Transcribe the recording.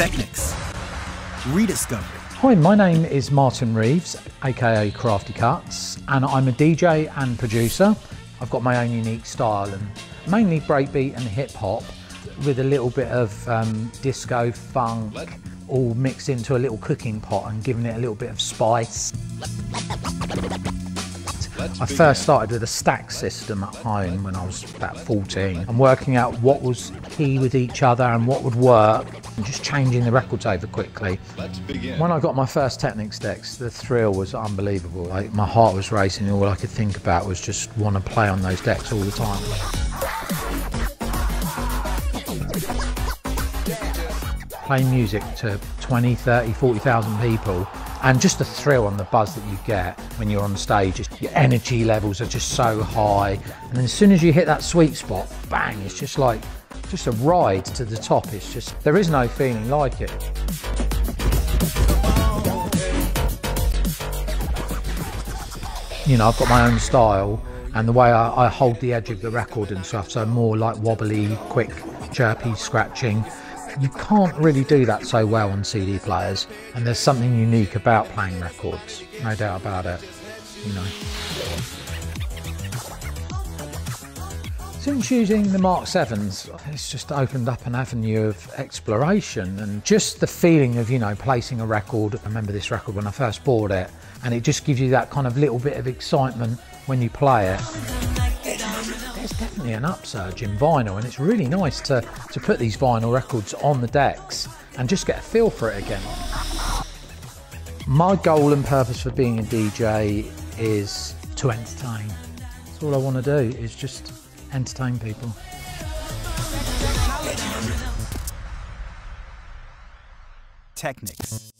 Technics. Rediscovery. Hi, my name is Martin Reeves, aka Krafty Kuts, and I'm a DJ and producer. I've got my own unique style and mainly breakbeat and hip hop with a little bit of um, disco, funk, all mixed into a little cooking pot and giving it a little bit of spice. I first started with a stack system at home when I was about 14 and working out what was key with each other and what would work and just changing the records over quickly. When I got my first Technics decks, the thrill was unbelievable. Like my heart was racing and all I could think about was just want to play on those decks all the time. Play music to 20, 30, 40,000 people and just the thrill and the buzz that you get when you're on stage, your energy levels are just so high. And then as soon as you hit that sweet spot, bang, it's just like, just a ride to the top. It's just, there is no feeling like it. You know, I've got my own style and the way I, I hold the edge of the record and stuff, so more like wobbly, quick, chirpy scratching. You can't really do that so well on CD players, and there's something unique about playing records, no doubt about it, you know. Since using the Mark 7s, it's just opened up an avenue of exploration and just the feeling of, you know, placing a record. I remember this record when I first bought it, and it just gives you that kind of little bit of excitement when you play it there's definitely an upsurge in vinyl and it's really nice to, to put these vinyl records on the decks and just get a feel for it again. My goal and purpose for being a DJ is to entertain. That's all I want to do is just entertain people. Technics.